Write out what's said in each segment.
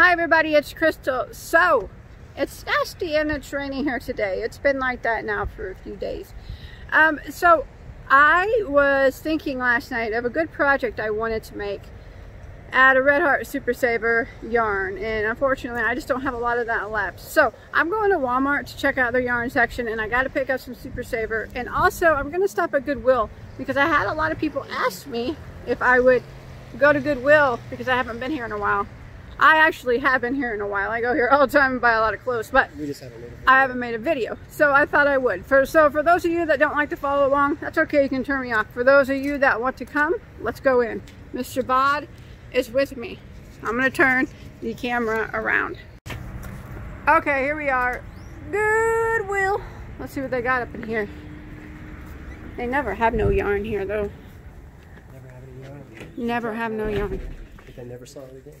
Hi everybody, it's Crystal. So, it's nasty and it's raining here today. It's been like that now for a few days. Um, so, I was thinking last night of a good project I wanted to make at a Red Heart Super Saver yarn and unfortunately I just don't have a lot of that left. So I'm going to Walmart to check out their yarn section and I got to pick up some Super Saver and also I'm going to stop at Goodwill because I had a lot of people ask me if I would go to Goodwill because I haven't been here in a while I actually have been here in a while. I go here all the time and buy a lot of clothes, but haven't I haven't made a video. So I thought I would. For So for those of you that don't like to follow along, that's okay. You can turn me off. For those of you that want to come, let's go in. Mr. Bod is with me. I'm going to turn the camera around. Okay, here we are. Goodwill. Let's see what they got up in here. They never have no yarn here, though. Never have any yarn. Never have no yarn. Think I never saw it again.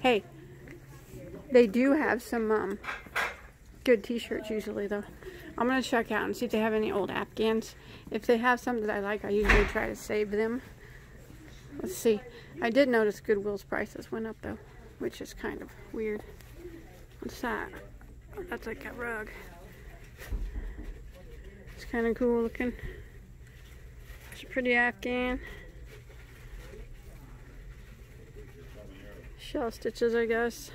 Hey, they do have some um, good t-shirts usually though. I'm going to check out and see if they have any old Afghans. If they have some that I like, I usually try to save them. Let's see. I did notice Goodwill's prices went up though, which is kind of weird. What's that? That's like a rug. It's kind of cool looking. It's a pretty Afghan. Shell stitches, I guess.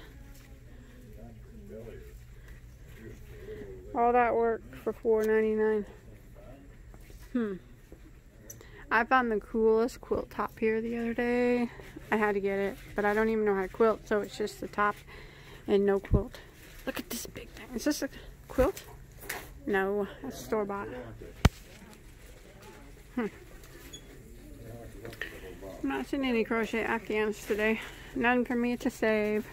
All that work for $4.99. Hmm. I found the coolest quilt top here the other day. I had to get it, but I don't even know how to quilt, so it's just the top and no quilt. Look at this big thing. Is this a quilt? No, that's store-bought. Hmm. I'm not seeing any crochet Afghans today. None for me to save.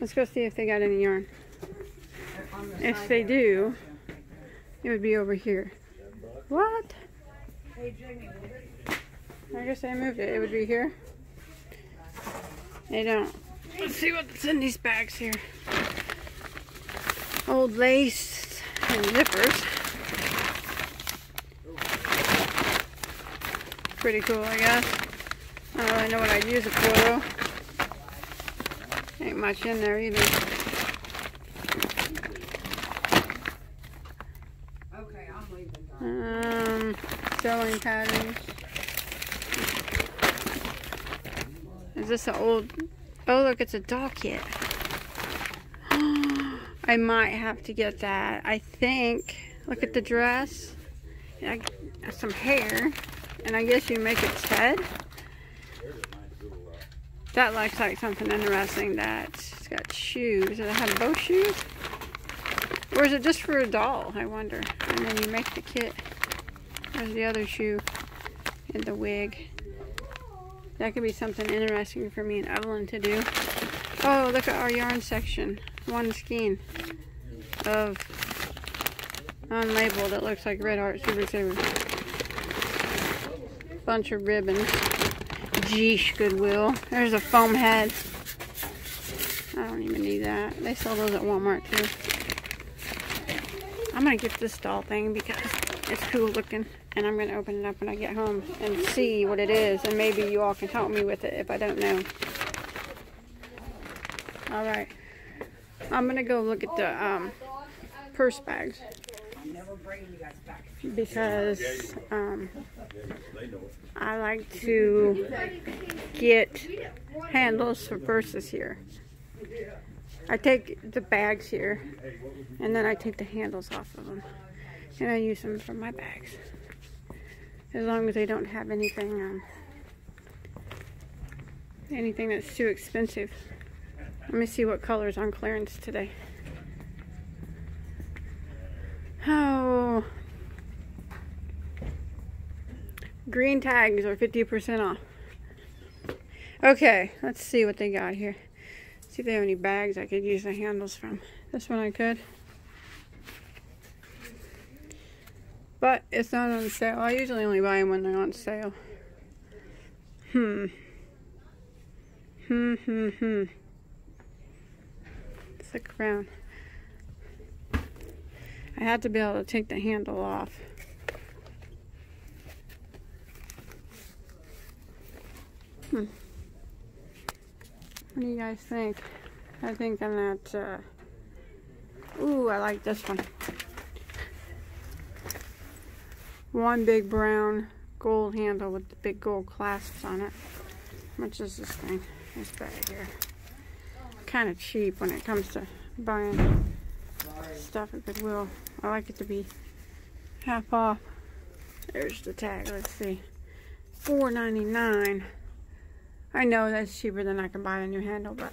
Let's go see if they got any yarn. If they do, it would be over here. What? I guess I moved it. It would be here. They don't. Let's see what's in these bags here. Old lace and zippers. Pretty cool, I guess. I don't really know what I'd use it for though. Ain't much in there either. Okay, I'm leaving. Um, sewing patterns. Is this an old? Oh, look, it's a doll kit. I might have to get that. I think. Look at the dress. Yeah, some hair. And I guess you make its head. That looks like something interesting that's got shoes. Does it have both shoes? Or is it just for a doll, I wonder? And then you make the kit. There's the other shoe and the wig. That could be something interesting for me and Evelyn to do. Oh, look at our yarn section. One skein of unlabeled. It looks like Red Heart Super Saver. Bunch of ribbons. Geesh, Goodwill. There's a foam head. I don't even need that. They sell those at Walmart too. I'm going to get this doll thing because it's cool looking. And I'm going to open it up when I get home and see what it is. And maybe you all can help me with it if I don't know. Alright. I'm going to go look at the um, purse bags. Because um, I like to get handles for purses here. I take the bags here and then I take the handles off of them and I use them for my bags. As long as they don't have anything um, anything that's too expensive. Let me see what colors on clearance today. Oh, Green tags are 50% off. Okay, let's see what they got here. See if they have any bags I could use the handles from. This one I could. But it's not on sale. I usually only buy them when they're on sale. Hmm. Hmm, hmm, hmm. Stick around. I had to be able to take the handle off. Hmm. What do you guys think? I think on that, uh, ooh, I like this one. One big brown gold handle with the big gold clasps on it. How much is this thing? This bag here. Kind of cheap when it comes to buying stuff at Goodwill. I like it to be half off. There's the tag. Let's see. $4.99. I know that's cheaper than I can buy a new handle, but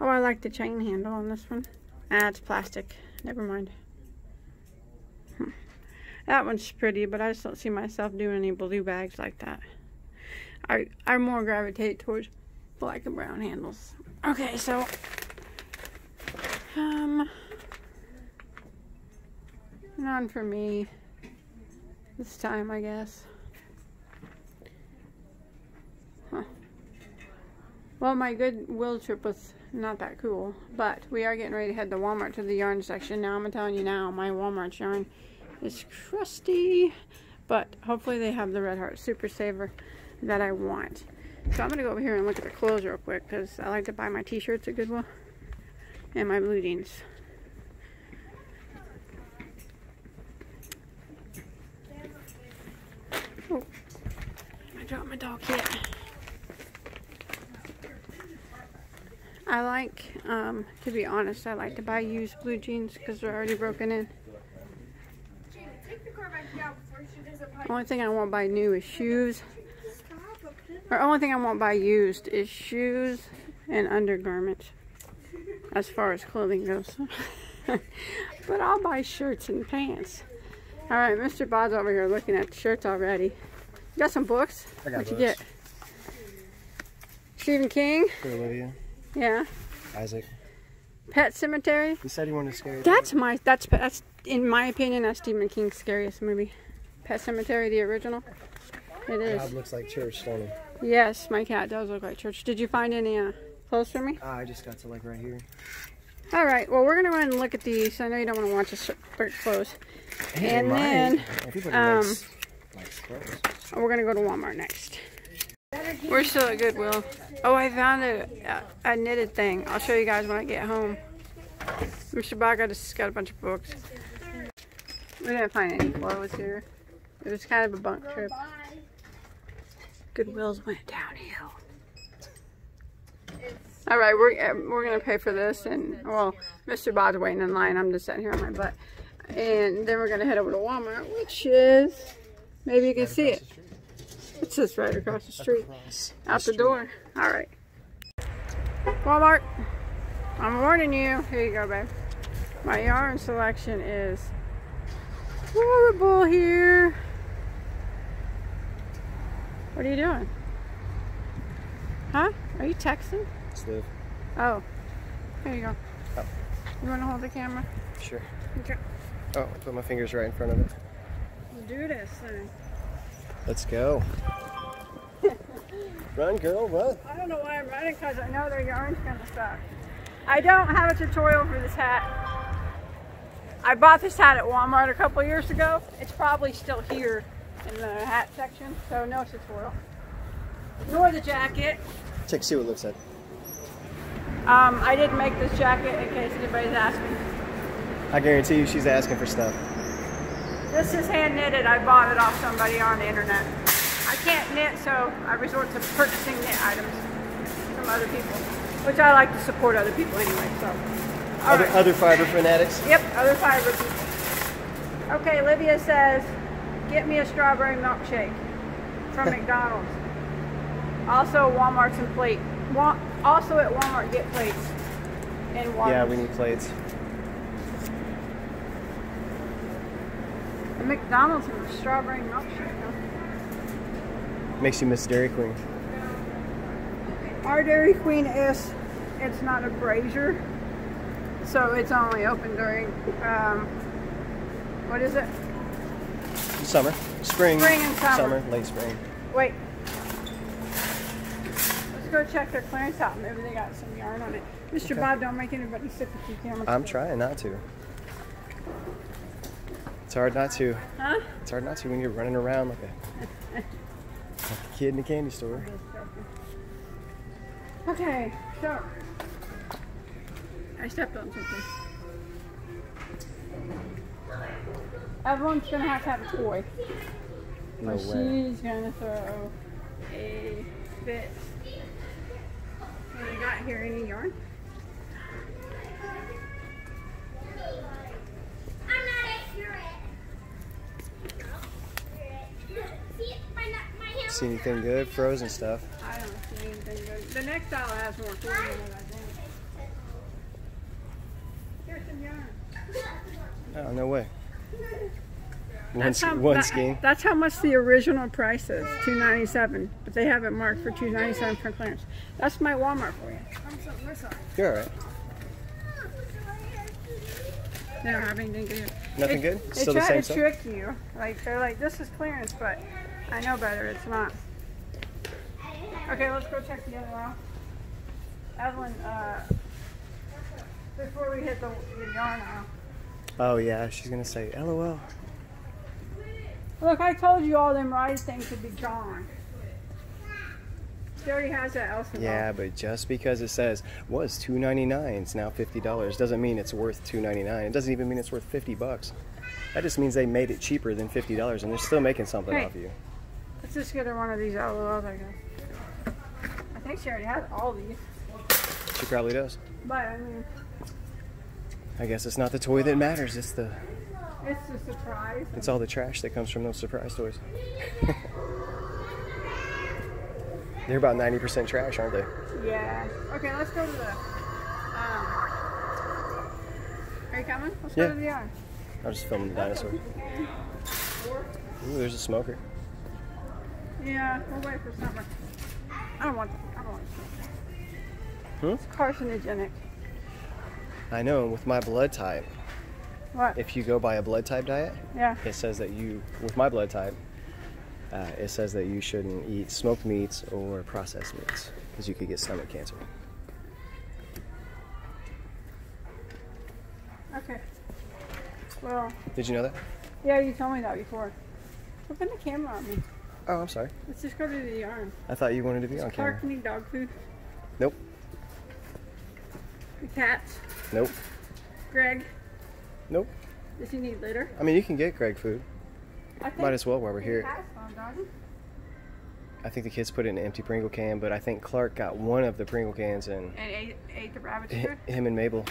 oh, I like the chain handle on this one. Ah, it's plastic. Never mind. That one's pretty, but I just don't see myself doing any blue bags like that. I I more gravitate towards black and brown handles. Okay, so um, none for me this time, I guess. Well, my Goodwill trip was not that cool, but we are getting ready to head to Walmart to the yarn section. Now, I'm telling you now, my Walmart yarn is crusty, but hopefully they have the Red Heart Super Saver that I want. So I'm going to go over here and look at the clothes real quick because I like to buy my t-shirts at Goodwill and my blue jeans. Oh, I dropped my dog kit. I like, um, to be honest, I like to buy used blue jeans because they're already broken in. Only thing I won't buy new is shoes. Or only thing I won't buy used is shoes and undergarments as far as clothing goes. but I'll buy shirts and pants. All right, Mr. Bod's over here looking at the shirts already. You got some books? I got What'd you get? Stephen King? For Olivia, Yeah. Isaac. Pet Sematary? You said you wanted to scare. That's my that's that's in my opinion that's Stephen King's scariest movie. Pet Sematary, the original. It God looks like church, don't he? Yes, my cat does look like church. Did you find any uh, clothes for me? Ah, I just got to like right here. All right. Well, we're gonna go ahead and look at these. I know you don't want to watch us look clothes. And then, um, likes, likes clothes. We're gonna go to Walmart next. We're still at Goodwill. Oh, I found a, a, a knitted thing. I'll show you guys when I get home. Mr. Bach just got a bunch of books. We didn't find any clothes here. It was kind of a bunk trip. Goodwill's went downhill. All right, we're uh, we're gonna pay for this, and well, Mr. Bod's waiting in line. I'm just sitting here on my butt, and then we're gonna head over to Walmart, which is maybe you can see it. It's just right across the street, Across out the street. door. All right, Walmart. I'm warning you. Here you go, babe. My yarn selection is horrible here. What are you doing? Huh? Are you texting? Live. Oh, here you go. Oh. You want to hold the camera? Sure. Okay. Oh, I put my fingers right in front of it. Do this thing. Let's go. Run, girl, run. I don't know why I'm running because I know their yarn's gonna suck. I don't have a tutorial for this hat. I bought this hat at Walmart a couple years ago. It's probably still here in the hat section, so no tutorial. Nor the jacket. Check, see what it looks like. Um, I didn't make this jacket in case anybody's asking. I guarantee you she's asking for stuff. This is hand knitted. I bought it off somebody on the internet. I can't knit, so I resort to purchasing knit items from other people, which I like to support other people anyway. So, all Other, right. other fiber fanatics. Yep, other fiber people. Okay, Livia says, get me a strawberry milkshake from McDonald's. Also, Walmart's and plate. Also at Walmart, get plates and water. Yeah, we need plates. McDonald's and strawberry milkshake. Huh? Makes you miss Dairy Queen. Our Dairy Queen is, it's not a brazier, so it's only open during, um, what is it? Summer, spring, Spring and summer. late spring. Wait. Let's go check their clearance out. Maybe they got some yarn on it. Mr. Okay. Bod, don't make anybody sick with your camera. I'm trying not to. It's hard not to. Huh? It's hard not to when you're running around like a, like a kid in a candy store. Okay, so I stepped on something. Everyone's gonna have to have a toy. No or way. she's gonna throw a fit. What you got here? Any yarn? I'm not accurate. See, my, my hair. See anything good? Frozen stuff. I don't see anything good. The next aisle has more toys in it, I think. Here's some yarn. Oh, no way. One, That's how, one that- That's how much the original price is, two ninety seven. But they have it marked for two ninety seven for clearance. That's my Walmart for you. I'm so we're sorry. You're alright. They don't have anything good. Nothing They- good? They Still the try same to stuff? trick you. Like they're like, this is clearance, but I know better. It's not. Okay, let's go check the other aisle. Evelyn, uh, before we hit the, the yarn aisle. Oh, yeah. She's going to say, LOL. Look, I told you all them ride things would be gone. She already has that Elsa. Yeah, but just because it says was two ninety nine, it's now fifty dollars, doesn't mean it's worth two ninety nine. It doesn't even mean it's worth fifty bucks. That just means they made it cheaper than fifty dollars, and they're still making something Hey. off you. Let's just get her one of these LOLs, I guess. I think she already has all these. She probably does. But, I mean, I guess it's not the toy that matters. It's the it's the surprise. it's all the trash that comes from those surprise toys. they're about ninety percent trash, aren't they? Yeah. Okay, let's go to the. Um, are you coming? Let's Yeah. go to the yard. I was just filming the dinosaur. Ooh, there's a smoker. Yeah, we'll wait for summer. I don't want. I don't want. Hmm? It's carcinogenic. I know. and With my blood type, What? if you go by a blood type diet, Yeah. it says that you, with my blood type, uh, it says that you shouldn't eat smoked meats or processed meats because you could get stomach cancer. Okay. Well, Did you know that? yeah, you told me that before. Open the camera on me. Oh, I'm sorry. Let's just go to the yard. I thought you wanted to be on Clark camera. need dog food. Nope. The cats. Nope. Greg. Nope. Does he need litter? I mean, you can get Greg food. I think Might as well while we're here. has some, doesn't? I think the kids put it in an empty Pringle can, but I think Clark got one of the Pringle cans and And ate, ate the rabbit's food. him and Mabel.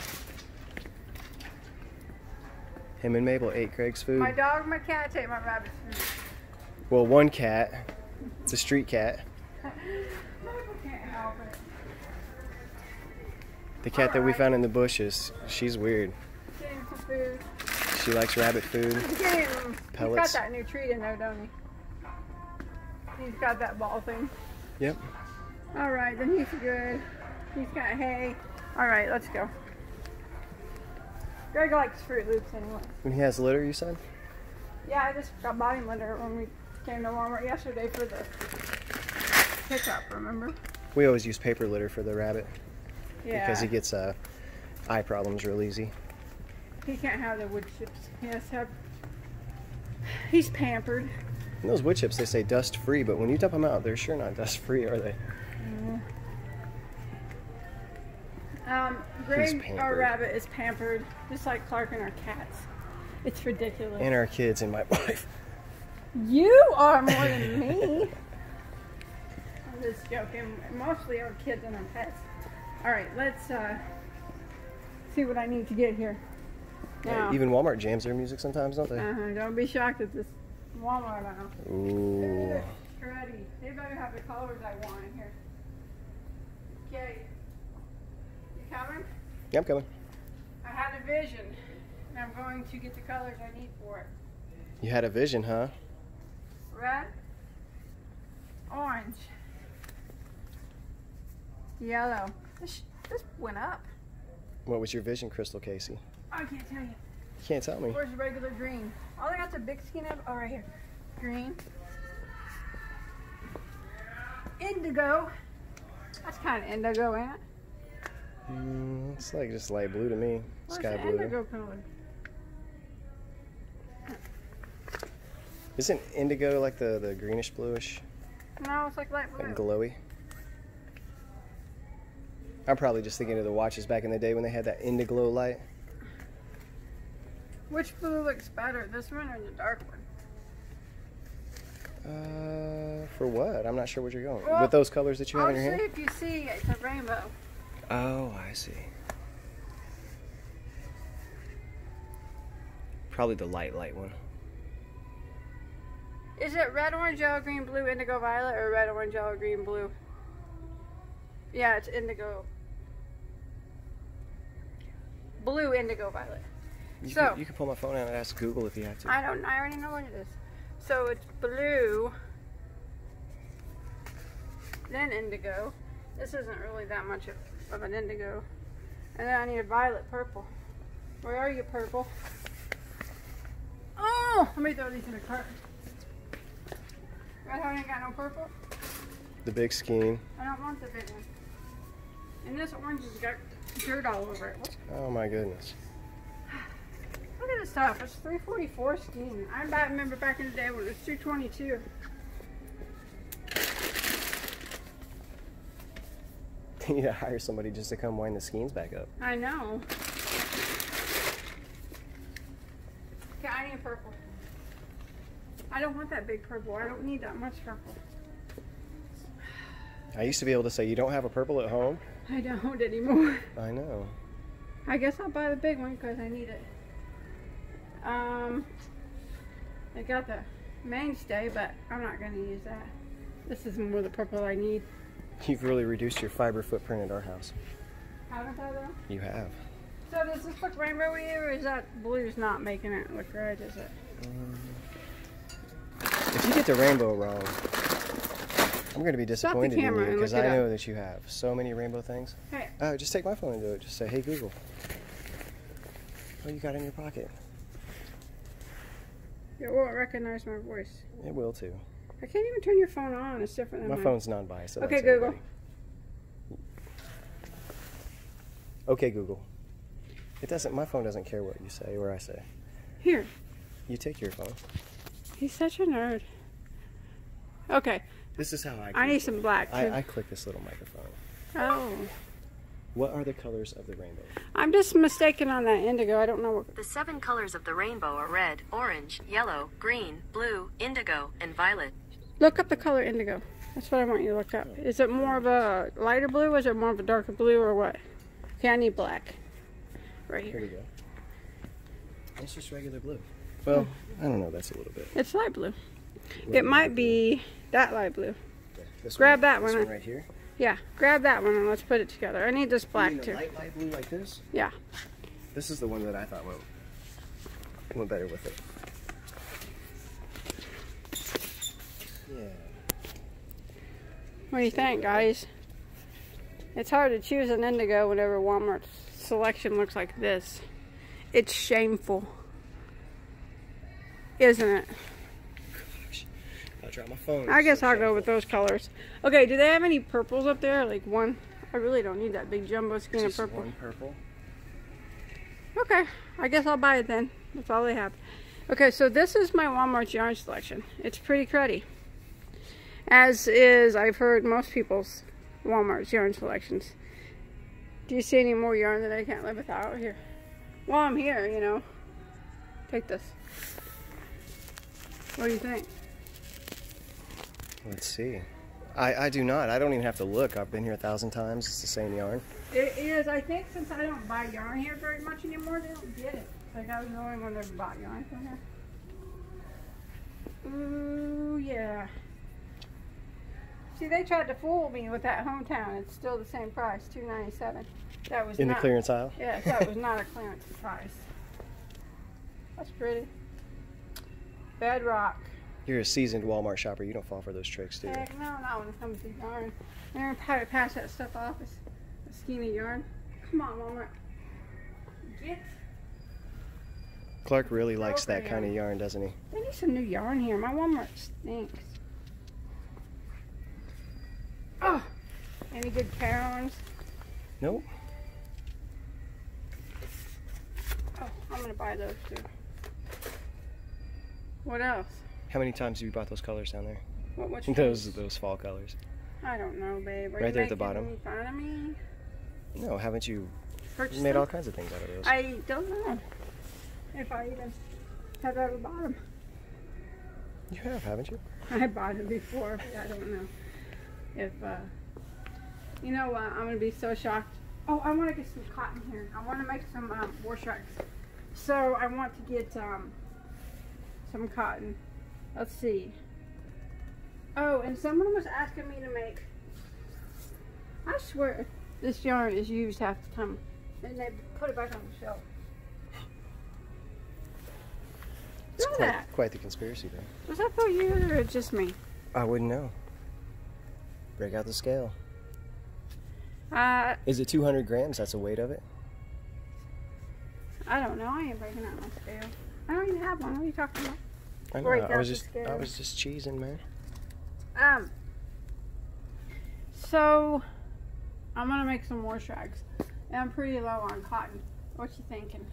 Him and Mabel ate Greg's food. My dog, my cat ate my rabbit's food. Well, one cat, the street cat, Michael can't help it. the cat that we found in the bushes, she's weird. Get him some food. She likes rabbit food. Him. He's got that new treat in there, don't he? He's got that ball thing. Yep. All right, then he's good. He's got hay. All right, let's go. Greg likes Froot Loops anyway. When he has litter, you said? Yeah, I just got body litter when we came to Walmart yesterday for the pickup, remember? We always use paper litter for the rabbit Yeah. because he gets uh, eye problems real easy. He can't have the wood chips. He has to have. He's pampered. And those wood chips, they say dust free, but when you dump them out, they're sure not dust free, are they? Um, Greg, our rabbit, is pampered, just like Clark and our cats. It's ridiculous. And our kids and my wife. You are more than me. I'm just joking. Mostly our kids and our pets. All right, let's uh, see what I need to get here. Now, Even Walmart jams their music sometimes, don't they? uh-huh, don't be shocked at this Walmart aisle. Ooh. Cruddy. They better have the colors I want in here. Okay. You coming? Yeah, I'm coming. I had a vision, and I'm going to get the colors I need for it. You had a vision, huh? Red, orange, yellow. This, this went up. What was your vision, Crystal Casey? I can't tell you. You can't tell me. Where's regular green? Oh, they got the big skein of. Oh, right here. Green. Indigo. That's kind of indigo, ain't it? Mm, it's like just light blue to me. Where's Sky blue. indigo color? Isn't indigo like the, the greenish bluish, No, it's like light blue. like glowy? I'm probably just thinking of the watches back in the day when they had that Indiglo light. Which blue looks better, this one or the dark one? Uh, for what? I'm not sure what you're going. Well, With those colors that you have I'll in your see hand? if you see it's a rainbow. Oh, I see. Probably the light, light one. Is it red, orange, yellow, green, blue, indigo, violet, or red, orange, yellow, green, blue? Yeah, it's indigo. Blue, indigo, violet. You, So- can, you can pull my phone out and ask Google if you have to. I don't. I already know what it is. So it's blue, then indigo. This isn't really that much of, of an indigo, and then I need a violet, purple. Where are you, purple? Oh, let me throw these in the cart. Red Heart ain't got no purple. The big skein. I don't want the big one. And this orange has got dirt all over it. What's Oh my goodness. Look at this stuff. It's 344 scheme. I remember back in the day when it was 222. you gotta hire somebody just to come wind the skeins back up. I know. Okay, I need purple. I don't want that big purple. I don't need that much purple. I used to be able to say, you don't have a purple at home? I don't anymore. I know. I guess I'll buy the big one because I need it. Um, I got the mainstay, but I'm not going to use that. This is more the purple I need. You've really reduced your fiber footprint at our house. Haven't I though? You have. So does this look rainbowy or is that blue's not making it look right, is it? If you get the rainbow wrong, I'm going to be disappointed in you because I know that you have so many rainbow things. Hey. Uh, just take my phone and do it. Just say, hey Google. What you got in your pocket? It won't recognize my voice. It will too. I can't even turn your phone on. It's different than My mine. phone's non-biased. it Okay, Google. everybody. Okay, Google. It doesn't. My phone doesn't care what you say or I say. Here. You take your phone. He's such a nerd. Okay. This is how I. I need Google. some black too. I, I click this little microphone. oh. What are the colors of the rainbow? I'm just mistaken on that indigo. I don't know what. The seven colors of the rainbow are red, orange, yellow, green, blue, indigo, and violet. Look up the color indigo. That's what I want you to look up. Is it more of a lighter blue? Or is it more of a darker blue or what? Okay, I need black. Right Here here. we go. It's just regular blue. Well, I don't know. That's a little bit. It's light blue. It might be that light blue. Grab one, that this one. one right here. Yeah, grab that one and let's put it together. I need this You black mean a too. light, light blue like this. Yeah. This is the one that I thought went went better with it. Yeah. What do you think, guys? It's hard to choose an indigo whenever Walmart's selection looks like this. It's shameful. Isn't it? Drop my phone. I guess so I'll go with those colors. Okay, do they have any purples up there? Like one? I really don't need that big jumbo skein of Just purple. one purple. Okay, I guess I'll buy it then. That's all they have. Okay, so this is my Walmart yarn selection. It's pretty cruddy. As is, I've heard most people's Walmart's yarn selections. Do you see any more yarn that I can't live without here? While I'm here, you know. Take this. What do you think? Let's see. I, I do not. I don't even have to look. I've been here a thousand times. It's the same yarn. It is, I think since I don't buy yarn here very much anymore, they don't get it. Like I was the only one that bought yarn from here. Ooh, yeah. See, they tried to fool me with that hometown. It's still the same price, two ninety seven. That was In the clearance aisle. Yes, that was not a clearance price. That's pretty. Bedrock. You're a seasoned Walmart shopper. You don't fall for those tricks, do you? Heck no, not when it comes to yarn. Never gonna pass that stuff off as a skein of yarn. Come on, Walmart. Get. Clark really likes that kind of yarn, doesn't he? I need some new yarn here. My Walmart stinks. Oh, any good Carolines? Nope. Oh, I'm gonna buy those too. What else? How many times have you bought those colors down there? What? Which Those ones? those fall colors. I don't know, babe. Are Right there at the bottom. Fun of me? No, haven't you Purchased made them? all kinds of things out of those? I don't know if I even have ever bought them. You have, haven't you? I bought them before, but I don't know if, uh, you know what, I'm gonna be so shocked. Oh, I wanna get some cotton here. I wanna make some, um, wash racks. So I want to get, um, some cotton. Let's see. Oh, and someone was asking me to make, I swear, this yarn is used half the time. And they put it back on the shelf. It's quite, that. quite the conspiracy there. Was that for you or just me? I wouldn't know. Break out the scale. Uh, Is it 200 grams? That's the weight of it? I don't know. I ain't breaking out my scale. I don't even have one. What are you talking about? I know. I was just I was just cheesing, man. Um. So, I'm gonna make some more shrugs, and I'm pretty low on cotton. What you thinking?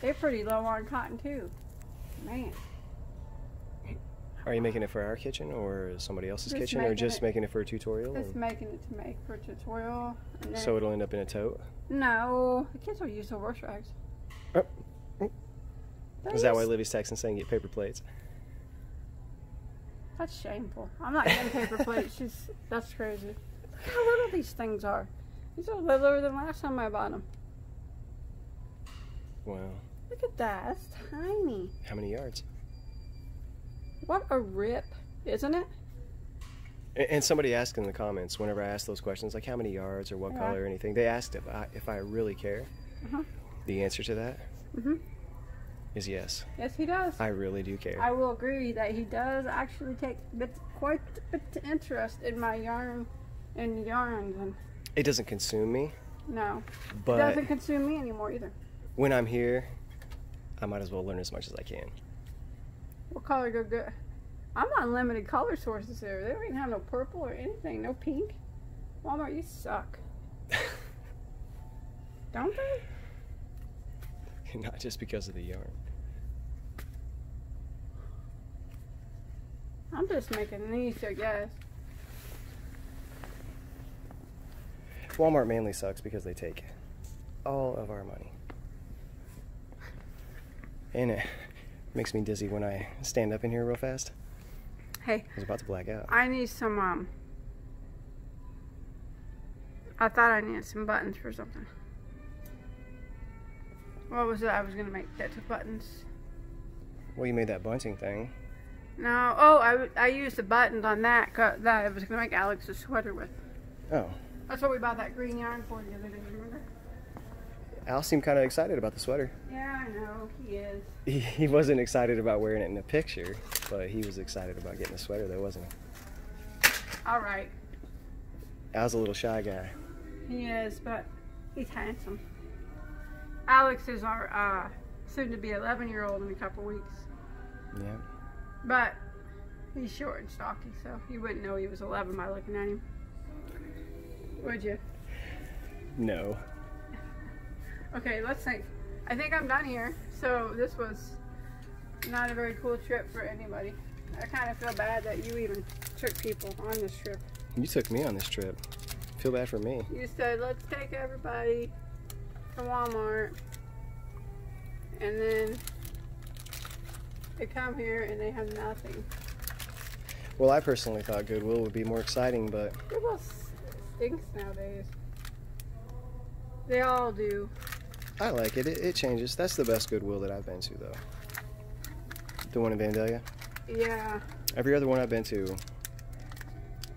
They're pretty low on cotton too. Man, Are you making it for our kitchen or somebody else's Just kitchen or just it- making it for a tutorial? just and- making it to make for a tutorial. So it'll end up in a tote? no, the kids will use the wash rags. Is that why Livy's texting saying get paper plates? That's shameful. I'm not getting paper plates. She's that's crazy. Look how little these things are. These are littler than last time I bought them. Wow. Look at that. That's tiny. How many yards? What a rip, isn't it? And somebody asked in the comments whenever I asked those questions, like how many yards or what Yeah. color or anything, they asked if I, if I really care. Uh-huh. The answer to that Mhm. Is yes. Yes, he does. I really do care. I will agree that he does actually take bit, quite a bit of interest in my yarn and yarns. And it doesn't consume me, no, But it doesn't consume me anymore either. when I'm here, I might as well learn as much as I can. What color go good? I'm on limited color sources there. They don't even have no purple or anything. No pink. Walmart, you suck. Don't they? Not just because of the yarn. I'm just making these, I guess. Walmart mainly sucks because they take all of our money. And it makes me dizzy when I stand up in here real fast. Hey, I was about to black out. I need some, um, I thought I needed some buttons for something. What was it I was gonna make that took buttons? Well, you made that bunting thing. No, oh, I, I used the buttons on that, that I was gonna make Alex a sweater with. Oh, That's what we bought that green yarn for the other day, remember? Al seemed kind of excited about the sweater. Yeah, I know, he is. He, he wasn't excited about wearing it in the picture, but he was excited about getting the sweater, though, wasn't he? Alright, Al's a little shy guy. he is, but he's handsome. Alex is our, uh, soon to be 11 year old in a couple weeks. Yeah. But he's short and stocky, so you wouldn't know he was 11 by looking at him. Would you? No. Okay, let's think. I think I'm done here. So this was not a very cool trip for anybody. I kind of feel bad that you even took people on this trip. You took me on this trip. Feel bad for me. You said, let's take everybody to Walmart. And then they come here and they have nothing. Well, I personally thought Goodwill would be more exciting, but Goodwill stinks nowadays. They all do. I like it. It, it changes. That's the best Goodwill that I've been to, though. The one in Vandalia. Yeah. Every other one I've been to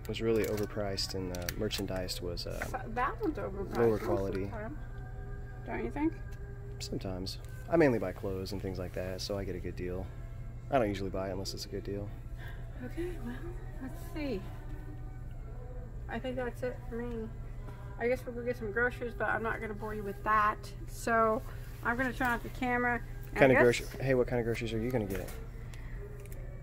was really overpriced, and the merchandise was uh, That one's overpriced. Lower quality. Don't you think? sometimes. I mainly buy clothes and things like that, so I get a good deal. I don't usually buy it unless it's a good deal. Okay, well, let's see. I think that's it for me. I guess we'll go get some groceries, but I'm not going to bore you with that. So I'm going to turn off the camera. and Kind I of grocery. Hey, what kind of groceries are you gonna get?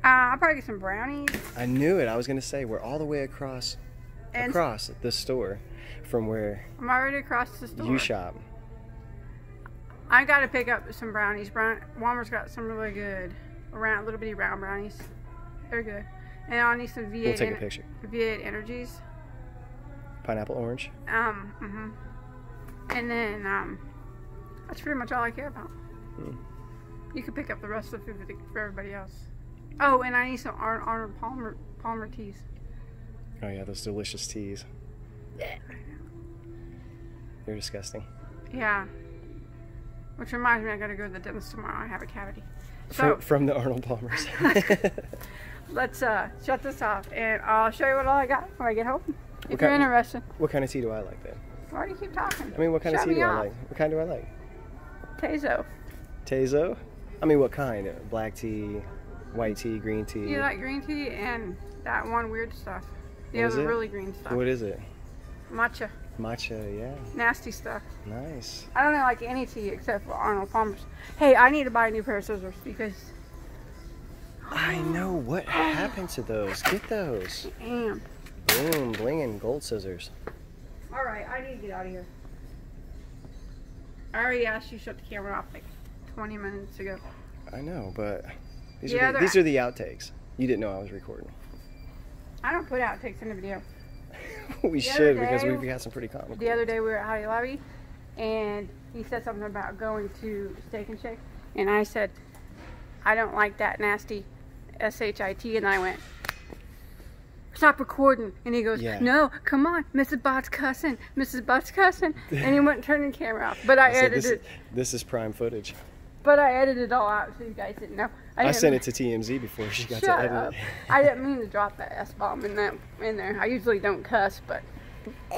Uh, I'll probably get some brownies. I knew it. I was gonna say we're all the way across And across the store from where I'm already across the store. you shop. I got to pick up some brownies. Brown, Walmart's got some really good, round, little bitty round brownies. They're good. And I'll need some V8, We'll take a picture. V8 energies. Pineapple orange. Um, Mm -hmm. And then um, that's pretty much all I care about. Hmm. You can pick up the rest of the food for, the, for everybody else. Oh, and I need some Ar- Arnold Palmer Palmer teas. Oh yeah, those delicious teas. Yeah. You're disgusting. Yeah. Which reminds me, I gotta go to the dentist tomorrow. I have a cavity. So From, from the Arnold Palmers. let's uh, shut this off, and I'll show you what all I got when I get home. If Okay. you're interested. what kind of tea do I like then? Why do you keep talking? I mean, what kind Shut of tea do I like? What kind do I like? Tazo. Tazo? I mean, what kind? Uh, Black tea, white tea, green tea. You like green tea and that one weird stuff. Yeah, the What is other really green stuff. What is it? Matcha. Matcha, yeah. Nasty stuff. Nice. I don't like any tea except for Arnold Palmer's. Hey, I need to buy a new pair of scissors because I know. What happened to those? Get those. damn. Boom, blinging gold scissors. All right, I need to get out of here. I already asked you to shut the camera off like 20 minutes ago. I know, but these, Yeah, are the, these are the outtakes. You didn't know I was recording. I don't put outtakes in the video. we The should because we've got some pretty comical. The other day we were at Hobby Lobby, and he said something about going to Steak and Shake, and I said, I don't like that nasty S-H-I-T, and I went, stop recording. And he goes, Yeah. no, come on, Mrs. Bod's cussing, Mrs. Bod's cussing. And he wouldn't turn the camera off. But I, I said, edited this, it, this is prime footage. but I edited it all out so you guys didn't know. I, didn't sent it to TMZ before she got to Shut edit up. it. I didn't mean to drop that S bomb in that in there. I usually don't cuss, but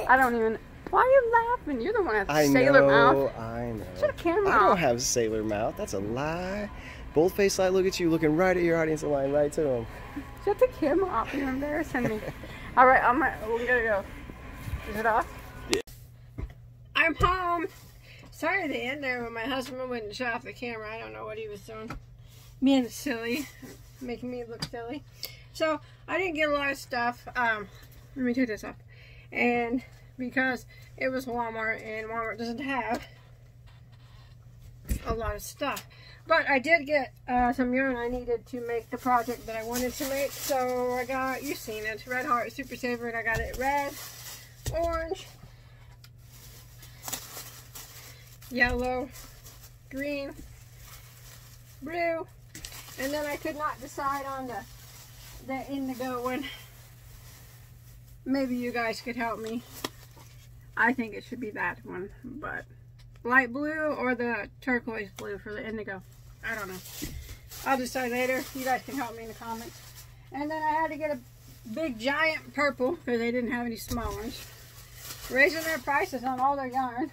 I don't even. Why are you laughing? You're the one that I sailor know, mouth. I know. Shut the camera I don't off. have sailor mouth. That's a lie. Bold-faced lie. Look at you, looking right at your audience and lying right to them. Shut the camera off. You're embarrassing me. All right, I'm gonna, we're gonna go. Is it off? Yeah. I'm home. Sorry to end there when my husband wouldn't shut off the camera. I don't know what he was doing. Being silly, making me look silly. So I didn't get a lot of stuff. Um, let me take this off. And because it was Walmart and Walmart doesn't have a lot of stuff. But I did get uh, some yarn I needed to make the project that I wanted to make. So I got, you've seen it, Red Heart Super Saver, and I got it red, orange, yellow, green, blue, and then I could not decide on the, the indigo one. Maybe you guys could help me. I think it should be that one, but light blue or the turquoise blue for the indigo. I don't know. I'll decide later. You guys can help me in the comments. And then I had to get a big giant purple because they didn't have any small ones. Raising their prices on all their yarn.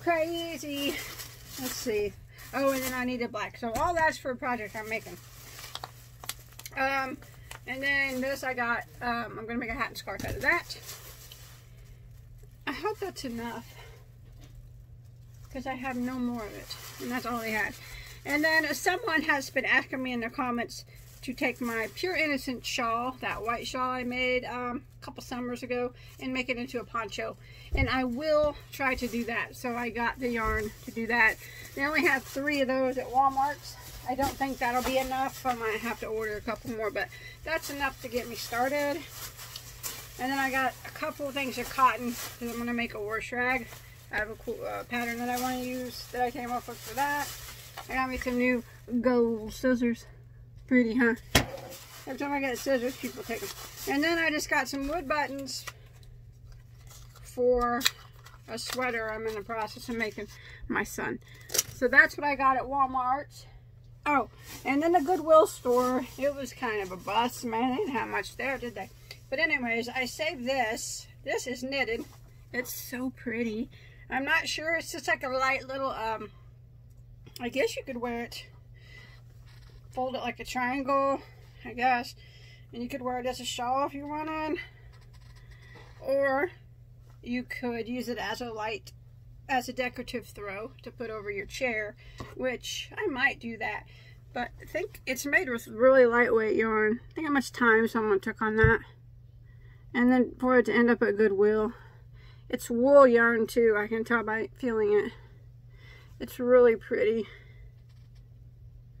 Crazy. Let's see. Oh, and then I needed black. So all that's for a project I'm making. Um, and then this I got, um, I'm going to make a hat and scarf out of that. I hope that's enough because I have no more of it. And that's all I had. And then someone has been asking me in the comments to take my Pure Innocent shawl, that white shawl I made um, a couple summers ago, and make it into a poncho. And I will try to do that. So I got the yarn to do that. They only have three of those at Walmart's. I don't think that'll be enough. I might have to order a couple more, but that's enough to get me started. And then I got a couple of things of cotton because I'm going to make a wash rag. I have a cool uh, pattern that I want to use that I came up with for that. I got me some new gold scissors. Pretty, huh? Every time I get scissors, people take them. And then I just got some wood buttons for a sweater I'm in the process of making my son. So that's what I got at Walmart. Oh, and then the Goodwill store, it was kind of a bust, man. They didn't have much there, did they? But anyways, I saved this. This is knitted. It's so pretty. I'm not sure. It's just like a light little, um, I guess you could wear it, fold it like a triangle, I guess. And you could wear it as a shawl if you wanted. Or you could use it as a light, as a decorative throw to put over your chair, which I might do that. But I think it's made with really lightweight yarn. I think how much time someone took on that. And then for it to end up at Goodwill. It's wool yarn too, I can tell by feeling it. It's really pretty.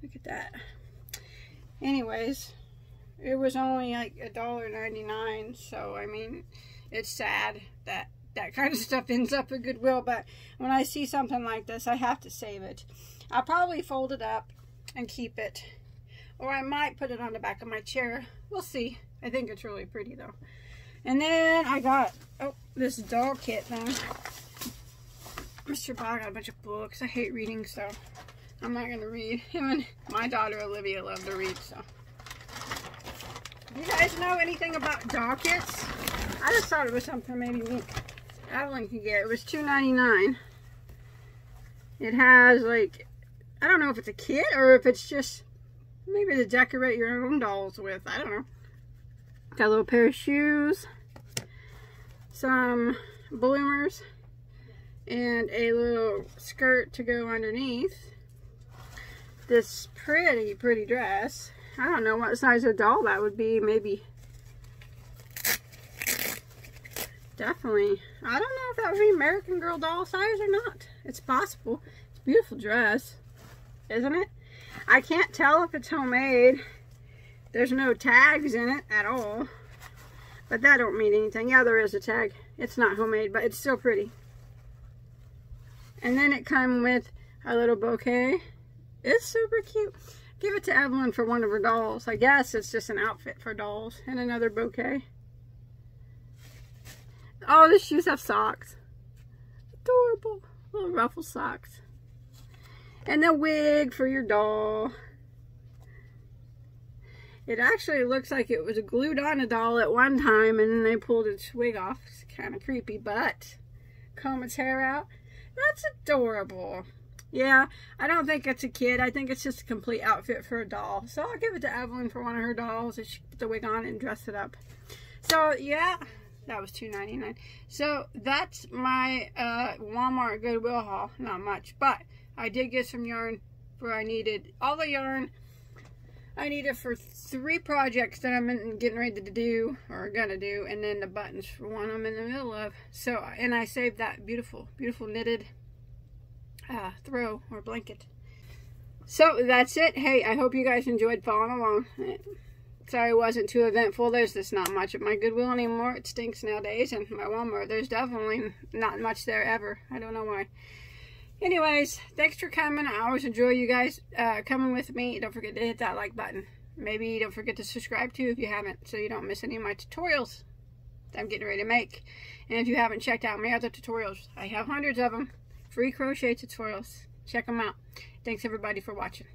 Look at that. Anyways, it was only like a dollar ninety nine. So I mean, it's sad that that kind of stuff ends up at Goodwill, but when I see something like this, I have to save it. I'll probably fold it up and keep it. Or I might put it on the back of my chair. We'll see. I think it's really pretty though. And then I got, oh, this doll kit thing. Mr. Bod got a bunch of books. I hate reading, so I'm not to read. Him and my daughter Olivia love to read, so. You guys know anything about doll kits? I just thought it was something maybe Evelyn could get. It was $2.99. It has like, I don't know if it's a kit or if it's just maybe to decorate your own dolls with. I don't know. Got a little pair of shoes, some bloomers, and a little skirt to go underneath. This pretty, pretty dress. I don't know what size of doll that would be. Maybe, definitely. I don't know if that would be American Girl doll size or not. It's possible. It's a beautiful dress, isn't it? I can't tell if it's homemade. There's no tags in it at all. But that don't mean anything. Yeah, there is a tag. It's not homemade, but it's still pretty. And then it comes with a little bouquet. It's super cute. Give it to Evelyn for one of her dolls. I guess it's just an outfit for dolls. And another bouquet. Oh, the shoes have socks. Adorable. Little ruffle socks. And the wig for your doll. It actually looks like it was glued on a doll at one time and then they pulled its wig off. It's kind of creepy, but comb its hair out. That's adorable. Yeah, I don't think it's a kid. I think it's just a complete outfit for a doll. So I'll give it to Evelyn for one of her dolls and she put the wig on and dress it up. So yeah, that was $2.99. So that's my uh, Walmart Goodwill haul. Not much, but I did get some yarn where I needed all the yarn I needed for three projects that I'm getting ready to do or gonna do and then the buttons for one I'm in the middle of so and I saved that beautiful beautiful knitted uh, throw or blanket. So that's it. Hey I hope you guys enjoyed following along. Sorry it wasn't too eventful. There's just not much at my Goodwill anymore. It stinks nowadays and my Walmart there's definitely not much there ever. I don't know why. Anyways thanks for coming. I always enjoy you guys uh, coming with me. Don't forget to hit that like button. Maybe don't forget to subscribe too if you haven't so you don't miss any of my tutorials i'm getting ready to make. And if you haven't checked out my other tutorials i have hundreds of them free crochet tutorials. Check them out. Thanks everybody for watching